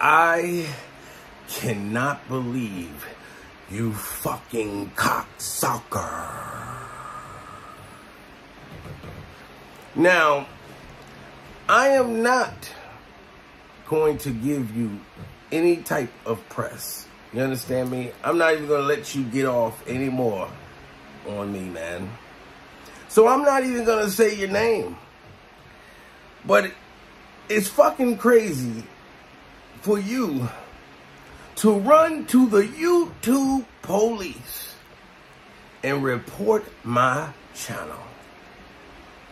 I cannot believe you fucking cocksucker. Now, I am not going to give you any type of press. You understand me? I'm not even going to let you get off anymore on me, man. So I'm not even going to say your name. But it's fucking crazy for you to run to the YouTube police and report my channel.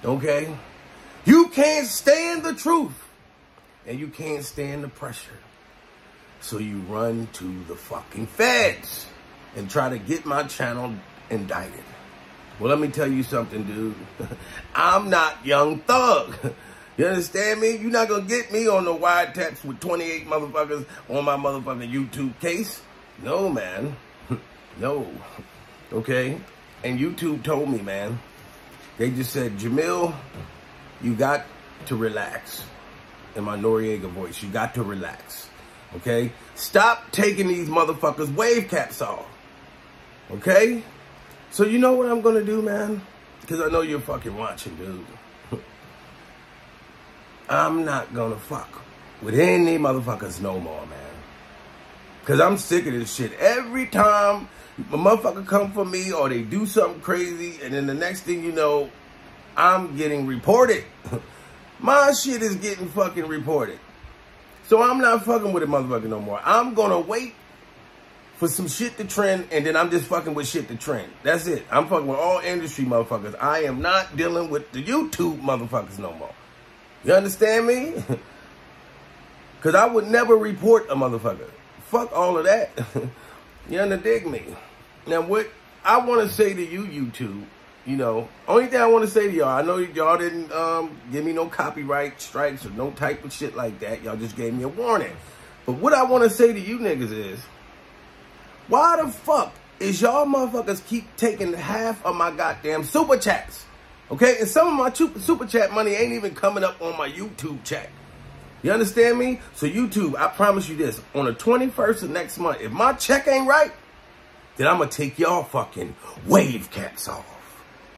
Okay? You can't stand the truth and you can't stand the pressure. So you run to the fucking feds and try to get my channel indicted. Well, let me tell you something, dude. I'm not Young Thug. You understand me? You're not going to get me on the wiretaps with 28 motherfuckers on my motherfucking YouTube case. No, man. no. Okay? And YouTube told me, man. They just said, Jamil, you got to relax. In my Noriega voice, you got to relax. Okay? Stop taking these motherfuckers wave caps off. Okay? So you know what I'm going to do, man? Because I know you're fucking watching, dude. I'm not gonna fuck with any motherfuckers no more, man. Cause I'm sick of this shit. Every time a motherfucker come for me or they do something crazy and then the next thing you know, I'm getting reported. My shit is getting fucking reported. So I'm not fucking with a motherfucker no more. I'm gonna wait for some shit to trend and then I'm just fucking with shit to trend. That's it. I'm fucking with all industry motherfuckers. I am not dealing with the YouTube motherfuckers no more. You understand me? Because I would never report a motherfucker. Fuck all of that. you underdig me? Now, what I want to say to you, YouTube, you know, only thing I want to say to y'all, I know y'all didn't um, give me no copyright strikes or no type of shit like that. Y'all just gave me a warning. But what I want to say to you niggas is, why the fuck is y'all motherfuckers keep taking half of my goddamn super chats? Okay, and some of my super chat money ain't even coming up on my YouTube chat. You understand me? So YouTube, I promise you this, on the 21st of next month, if my check ain't right, then I'm going to take y'all fucking wave caps off.